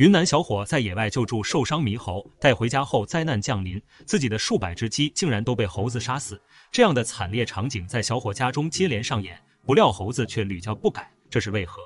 云南小伙在野外救助受伤猕猴，带回家后灾难降临，自己的数百只鸡竟然都被猴子杀死。这样的惨烈场景在小伙家中接连上演，不料猴子却屡教不改，这是为何？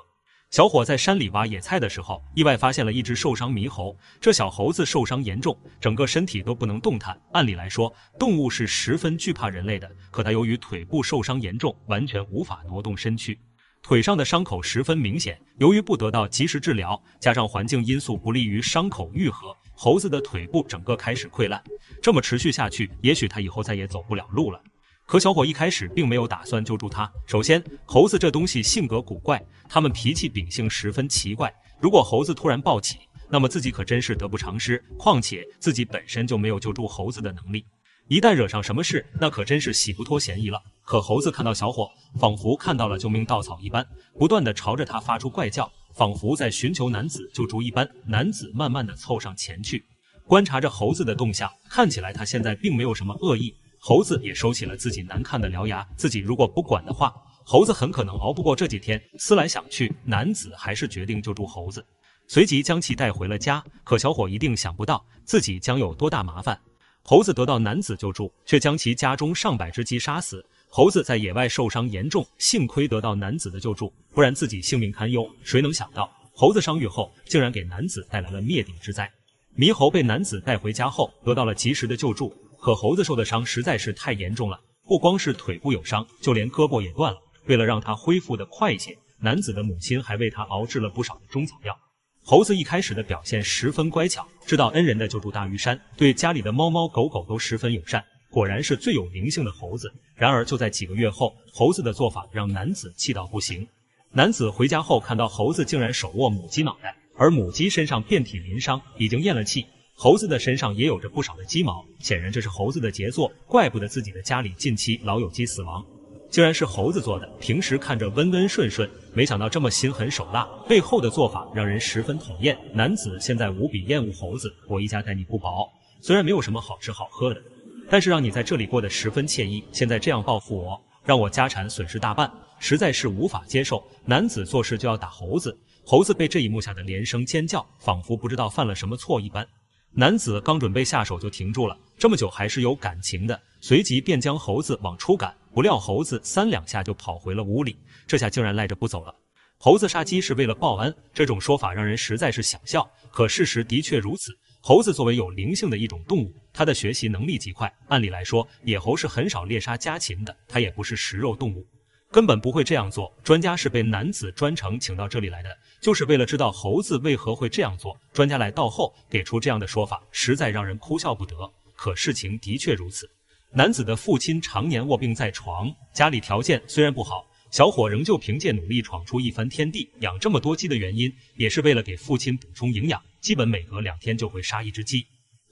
小伙在山里挖野菜的时候，意外发现了一只受伤猕猴。这小猴子受伤严重，整个身体都不能动弹。按理来说，动物是十分惧怕人类的，可它由于腿部受伤严重，完全无法挪动身躯。腿上的伤口十分明显，由于不得到及时治疗，加上环境因素不利于伤口愈合，猴子的腿部整个开始溃烂。这么持续下去，也许它以后再也走不了路了。可小伙一开始并没有打算救助它。首先，猴子这东西性格古怪，它们脾气秉性十分奇怪。如果猴子突然暴起，那么自己可真是得不偿失。况且自己本身就没有救助猴子的能力。一旦惹上什么事，那可真是洗不脱嫌疑了。可猴子看到小伙，仿佛看到了救命稻草一般，不断的朝着他发出怪叫，仿佛在寻求男子救助一般。男子慢慢的凑上前去，观察着猴子的动向，看起来他现在并没有什么恶意。猴子也收起了自己难看的獠牙，自己如果不管的话，猴子很可能熬不过这几天。思来想去，男子还是决定救助猴子，随即将其带回了家。可小伙一定想不到自己将有多大麻烦。猴子得到男子救助，却将其家中上百只鸡杀死。猴子在野外受伤严重，幸亏得到男子的救助，不然自己性命堪忧。谁能想到，猴子伤愈后，竟然给男子带来了灭顶之灾。猕猴被男子带回家后，得到了及时的救助，可猴子受的伤实在是太严重了，不光是腿部有伤，就连胳膊也断了。为了让他恢复的快一些，男子的母亲还为他熬制了不少的中草药。猴子一开始的表现十分乖巧，知道恩人的救助大于山，对家里的猫猫狗狗都十分友善，果然是最有灵性的猴子。然而就在几个月后，猴子的做法让男子气到不行。男子回家后看到猴子竟然手握母鸡脑袋，而母鸡身上遍体鳞伤，已经咽了气。猴子的身上也有着不少的鸡毛，显然这是猴子的杰作，怪不得自己的家里近期老有鸡死亡。竟然是猴子做的，平时看着温温顺顺，没想到这么心狠手辣，背后的做法让人十分讨厌。男子现在无比厌恶猴子，我一家待你不薄，虽然没有什么好吃好喝的，但是让你在这里过得十分惬意。现在这样报复我，让我家产损失大半，实在是无法接受。男子做事就要打猴子，猴子被这一幕吓得连声尖叫，仿佛不知道犯了什么错一般。男子刚准备下手就停住了，这么久还是有感情的，随即便将猴子往出赶。不料猴子三两下就跑回了屋里，这下竟然赖着不走了。猴子杀鸡是为了报恩，这种说法让人实在是想笑，可事实的确如此。猴子作为有灵性的一种动物，他的学习能力极快。按理来说，野猴是很少猎杀家禽的，它也不是食肉动物，根本不会这样做。专家是被男子专程请到这里来的，就是为了知道猴子为何会这样做。专家来到后给出这样的说法，实在让人哭笑不得。可事情的确如此。男子的父亲常年卧病在床，家里条件虽然不好，小伙仍旧凭借努力闯出一番天地。养这么多鸡的原因，也是为了给父亲补充营养，基本每隔两天就会杀一只鸡。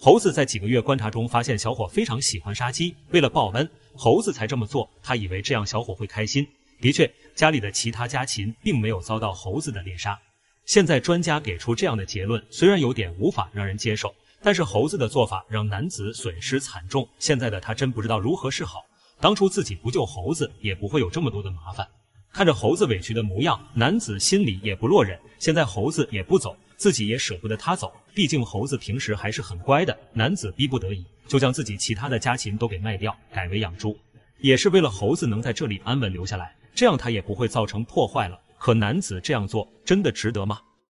猴子在几个月观察中发现，小伙非常喜欢杀鸡，为了报恩，猴子才这么做。他以为这样小伙会开心。的确，家里的其他家禽并没有遭到猴子的猎杀。现在专家给出这样的结论，虽然有点无法让人接受。但是猴子的做法让男子损失惨重，现在的他真不知道如何是好。当初自己不救猴子，也不会有这么多的麻烦。看着猴子委屈的模样，男子心里也不落忍。现在猴子也不走，自己也舍不得他走，毕竟猴子平时还是很乖的。男子逼不得已，就将自己其他的家禽都给卖掉，改为养猪，也是为了猴子能在这里安稳留下来，这样他也不会造成破坏了。可男子这样做真的值得吗？